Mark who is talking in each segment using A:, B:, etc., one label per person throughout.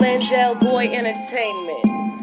A: Landell Boy Entertainment.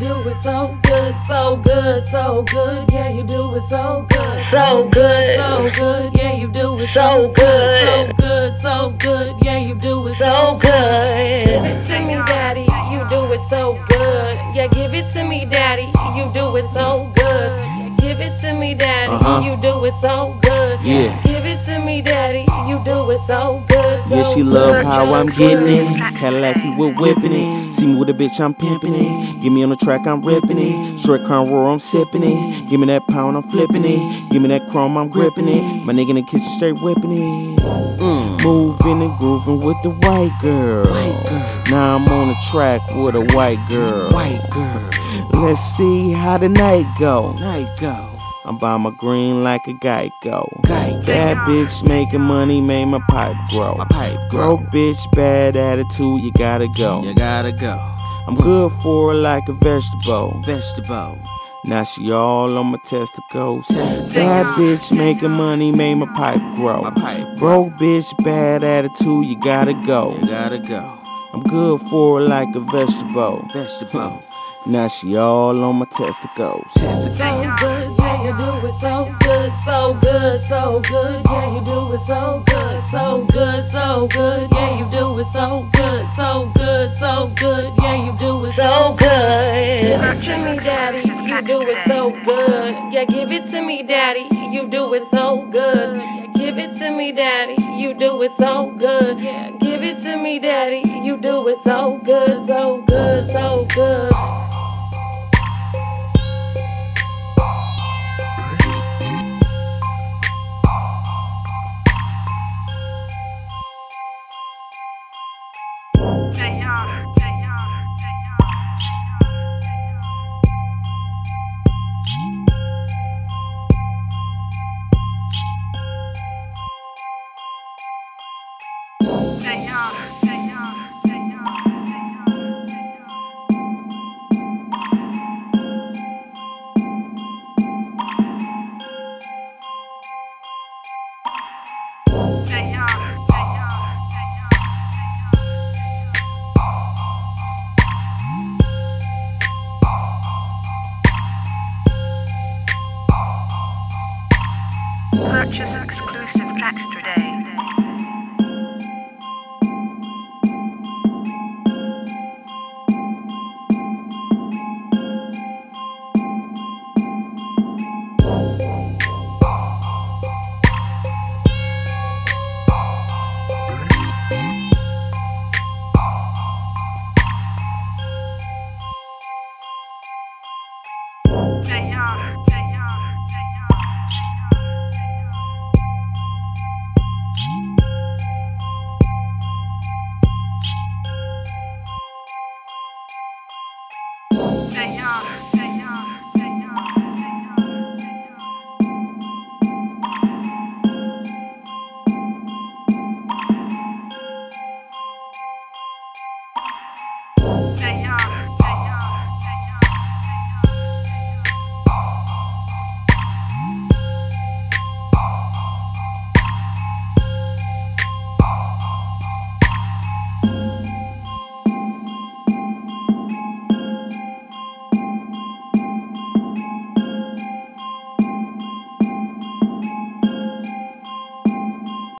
A: Do it so good, so good, so good, yeah, you do it so good,
B: So good.
A: so good, yeah, you do it
B: So good.
A: so good, so good, yeah, you do it
B: So good.
A: Give it to me, daddy, you do it so good. Yeah, give it to me, daddy, you do it so good. Give it to me, daddy,
C: Uh-huh.
A: you do it so good.
C: Yeah.
A: Give it to me, daddy, you do it so good.
C: Yeah, she love how I'm getting it. Cadillac, he will whipping it. See me with a bitch, I'm pimping it. Give me on the track, I'm ripping it. Short crown roar, I'm sipping it. Give me that pound, I'm flipping it. Give me that chrome, I'm gripping it. My nigga in the kitchen, straight whipping it. Mm. Moving and grooving with the white girl. White girl. Now I'm on the track with a white girl. White girl. Let's see how the night go. Night go. I'm by my green like a Geico. Geico. Bad bitch making money, made my pipe grow. My pipe grow. Broke bitch, bad attitude, you gotta go. You gotta go. I'm good for her like a vegetable. Vegetable. Now she all on my testicles. Bad bitch making money, made my pipe grow. My pipe. Broke bitch, bad attitude, you gotta go. You gotta go. I'm good for her like a vegetable. Vegetable. Now she all on my testicles.
A: So so good, so good, so good, yeah, you do it so good, so good, so good, yeah, you do it so good, so good, so good, yeah, you do it
B: So good.
A: Give it to me, daddy, you do it so good. Yeah, give it to me, daddy, you do it so good. Give it to me, daddy, you do it so good. Yeah, give it to me, daddy, you do it so good, so good,
D: Purchase exclusive tracks today.